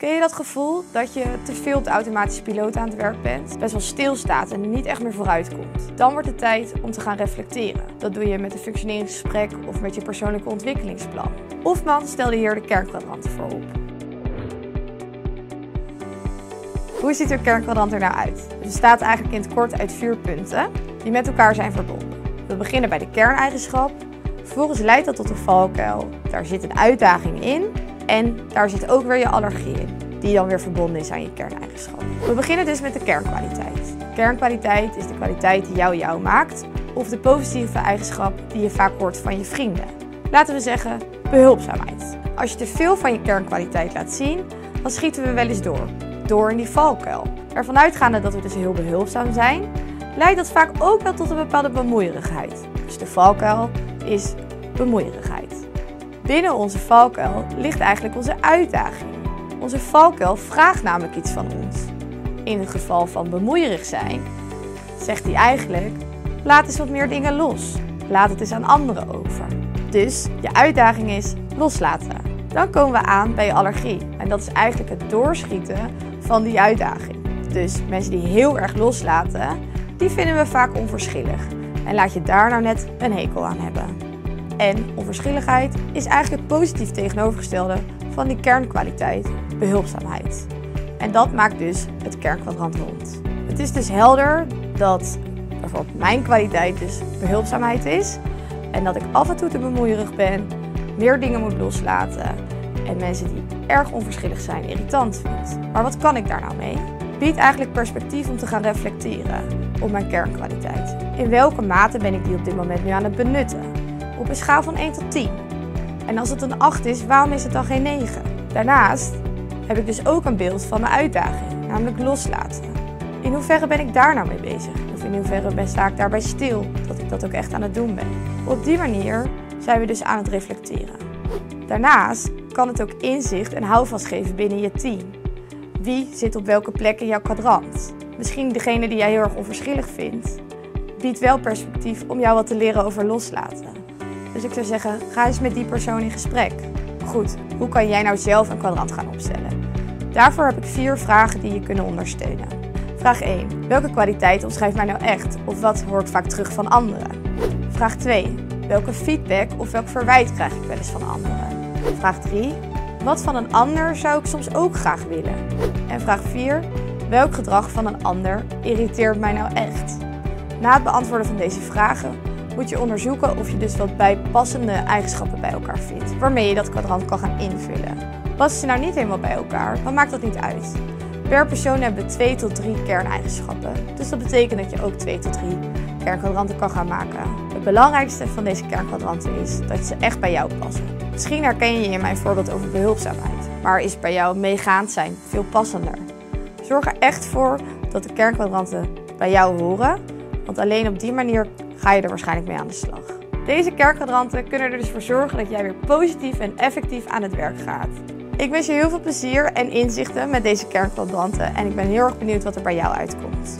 Ken je dat gevoel dat je te veel op de automatische piloot aan het werk bent? Best wel stilstaat en niet echt meer vooruit komt. Dan wordt het tijd om te gaan reflecteren. Dat doe je met een functioneringsgesprek of met je persoonlijke ontwikkelingsplan. Hofman stelde hier de kernkwadranten voor op. Hoe ziet een kernkwadrant er nou uit? Het bestaat eigenlijk in het kort uit vier punten die met elkaar zijn verbonden. We beginnen bij de kerneigenschap. Vervolgens leidt dat tot een valkuil. Daar zit een uitdaging in en daar zit ook weer je allergie in, die dan weer verbonden is aan je kerneigenschap. We beginnen dus met de kernkwaliteit. Kernkwaliteit is de kwaliteit die jou jou maakt, of de positieve eigenschap die je vaak hoort van je vrienden. Laten we zeggen behulpzaamheid. Als je te veel van je kernkwaliteit laat zien, dan schieten we wel eens door. Door in die valkuil. Ervan uitgaande dat we dus heel behulpzaam zijn, leidt dat vaak ook wel tot een bepaalde bemoeierigheid. Dus de valkuil is bemoeierigheid. Binnen onze valkuil ligt eigenlijk onze uitdaging. Onze valkuil vraagt namelijk iets van ons. In het geval van bemoeierig zijn, zegt hij eigenlijk: laat eens wat meer dingen los. Laat het eens aan anderen over. Dus je uitdaging is loslaten. Dan komen we aan bij je allergie. En dat is eigenlijk het doorschieten van die uitdaging. Dus mensen die heel erg loslaten, die vinden we vaak onverschillig. En laat je daar nou net een hekel aan hebben. En onverschilligheid is eigenlijk het positief tegenovergestelde van die kernkwaliteit, behulpzaamheid. En dat maakt dus het kernkwadrant rond. Het is dus helder dat bijvoorbeeld mijn kwaliteit dus behulpzaamheid is. En dat ik af en toe te bemoeierig ben, meer dingen moet loslaten. En mensen die erg onverschillig zijn irritant vind. Maar wat kan ik daar nou mee? Biedt eigenlijk perspectief om te gaan reflecteren op mijn kernkwaliteit. In welke mate ben ik die op dit moment nu aan het benutten? Op een schaal van 1 tot 10. En als het een 8 is, waarom is het dan geen 9? Daarnaast heb ik dus ook een beeld van mijn uitdaging, namelijk loslaten. In hoeverre ben ik daar nou mee bezig? Of in hoeverre ben, sta ik daarbij stil, dat ik dat ook echt aan het doen ben? Op die manier zijn we dus aan het reflecteren. Daarnaast kan het ook inzicht en houvast geven binnen je team. Wie zit op welke plek in jouw kwadrant? Misschien degene die jij heel erg onverschillig vindt, biedt wel perspectief om jou wat te leren over loslaten. Dus ik zou zeggen, ga eens met die persoon in gesprek. Goed, hoe kan jij nou zelf een kwadrant gaan opstellen? Daarvoor heb ik vier vragen die je kunnen ondersteunen. Vraag 1. Welke kwaliteit omschrijft mij nou echt? Of wat hoor ik vaak terug van anderen? Vraag 2. Welke feedback of welk verwijt krijg ik wel eens van anderen? Vraag 3. Wat van een ander zou ik soms ook graag willen? En vraag 4. Welk gedrag van een ander irriteert mij nou echt? Na het beantwoorden van deze vragen moet je onderzoeken of je dus wat bijpassende eigenschappen bij elkaar vindt, waarmee je dat kwadrant kan gaan invullen. Passen ze nou niet helemaal bij elkaar, dan maakt dat niet uit. Per persoon hebben we 2 tot 3 kerneigenschappen, dus dat betekent dat je ook 2 tot 3 kernkwadranten kan gaan maken. Het belangrijkste van deze kernkwadranten is dat ze echt bij jou passen. Misschien herken je je in mijn voorbeeld over behulpzaamheid, maar is bij jou meegaand zijn veel passender. Zorg er echt voor dat de kernkwadranten bij jou horen, want alleen op die manier ga je er waarschijnlijk mee aan de slag. Deze kerkkwadranten kunnen er dus voor zorgen dat jij weer positief en effectief aan het werk gaat. Ik wens je heel veel plezier en inzichten met deze kernkwadranten en ik ben heel erg benieuwd wat er bij jou uitkomt.